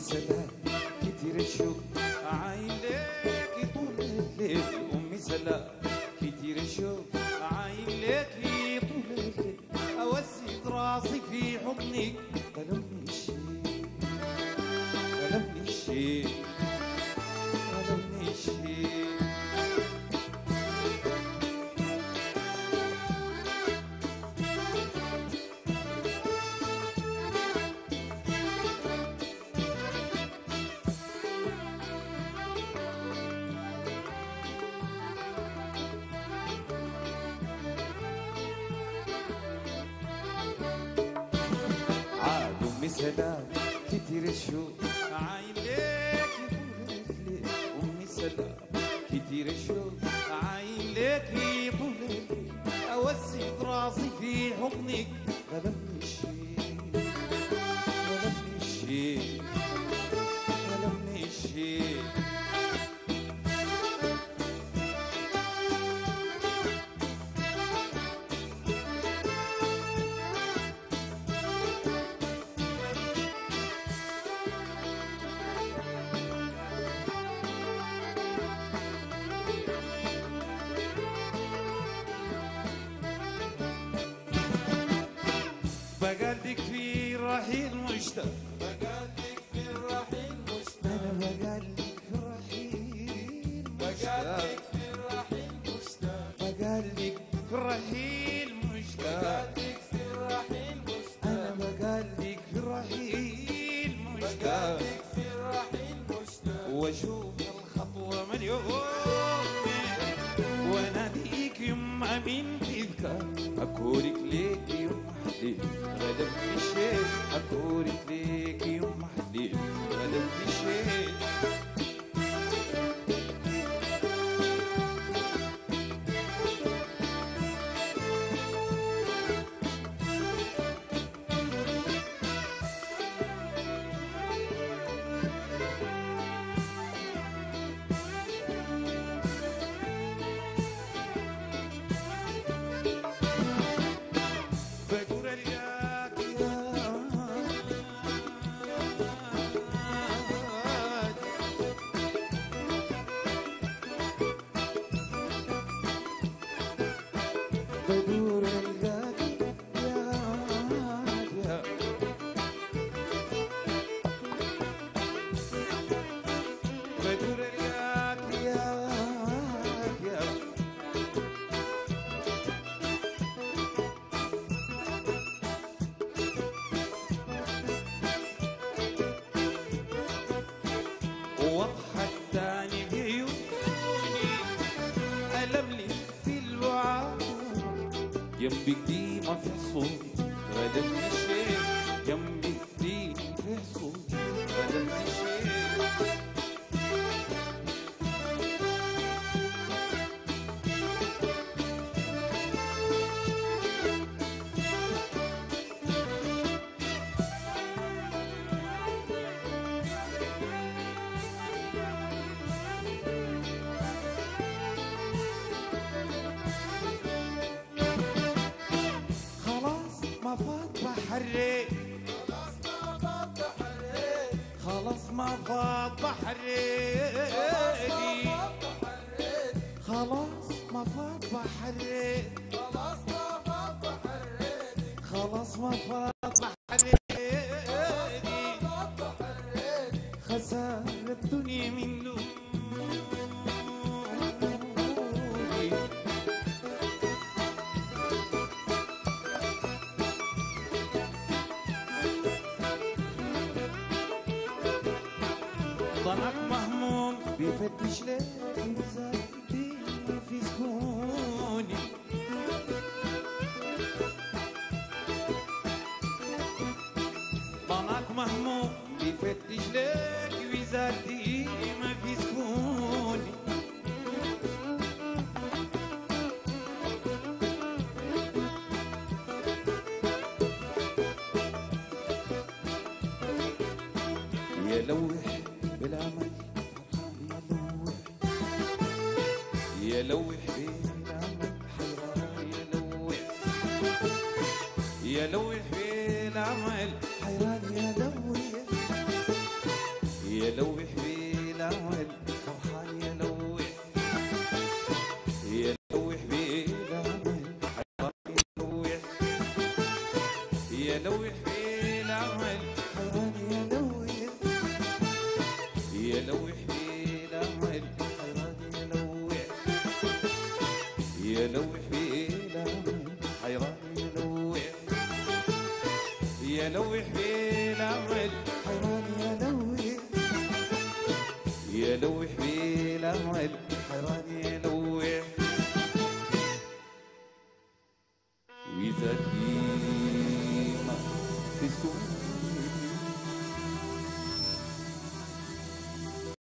زلال كتير الشوق. عايلك طول الليل أمي سلام كتير الشوق. عايلك طول الليل. أوسد راسي في حضنك. será que te ressou بقلبك في الرحيل مشتاق حليل غلبني الشيء اكورك ليك يما حليل جنبك دي ما في صوت غلبني شيء جنبك ما فات بحري. خلاص ما فات بحري. خلاص ما فات بحري. خلاص ما فات بحري. ضنك مهموم بيفتش لك زادي في سكوني ضنك مهموم. بيفتش لك وزادي ما في سكوني يا لوح بالامل يا لوح بالامل حيران يا لوح يا لوح بالامل حيران يا لوح يا لوح بالامل يا لوح